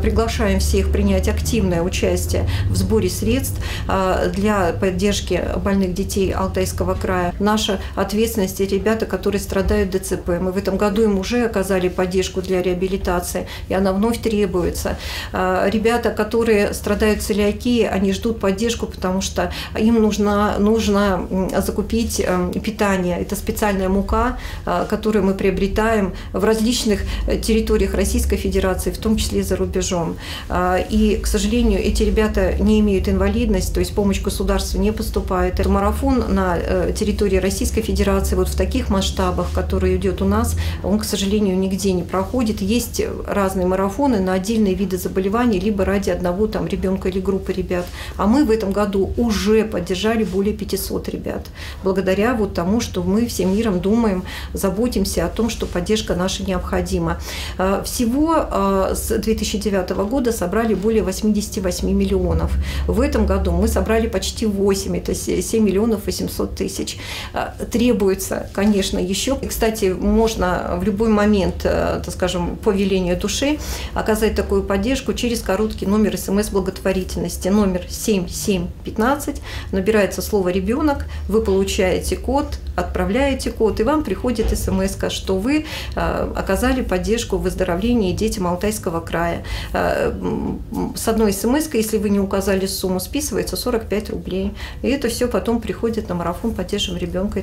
Приглашаем всех принять активное участие в сборе средств для поддержки больных детей Алтайского края. Наша ответственность – ребята, которые страдают ДЦП. Мы в этом году им уже оказали поддержку для реабилитации, и она вновь требуется. Ребята, которые страдают целиакией, они ждут поддержку, потому что им нужно, нужно закупить питание. Это специальная мука, которую мы приобретаем в различных территориях Российской Федерации, в том числе за рубежом. И, к сожалению, эти ребята не имеют инвалидность, то есть помощь государства не поступает. Марафон на э, территории Российской Федерации вот в таких масштабах, который идет у нас, он, к сожалению, нигде не проходит. Есть разные марафоны на отдельные виды заболеваний, либо ради одного там ребенка или группы ребят. А мы в этом году уже поддержали более 500 ребят. Благодаря вот тому, что мы всем миром думаем, заботимся о том, что поддержка наша необходима. А, всего а, с 2009 года собрали более 88 миллионов. В этом году мы собрали почти 8, это 7 миллионов 800 тысяч. А, требуется, конечно, еще. Кстати, можно в любой момент, э, так скажем, по велению души оказать такую поддержку через короткий номер смс благотворительности. Номер 7715. Набирается слово «ребенок», вы получаете код, отправляете код, и вам приходит смс, что вы э, оказали поддержку в выздоровлении детям Алтайского края. Э, с одной смс, если вы не указали сумму, списывается 45 рублей. И это все потом приходит на марафон «Поддержим ребенка».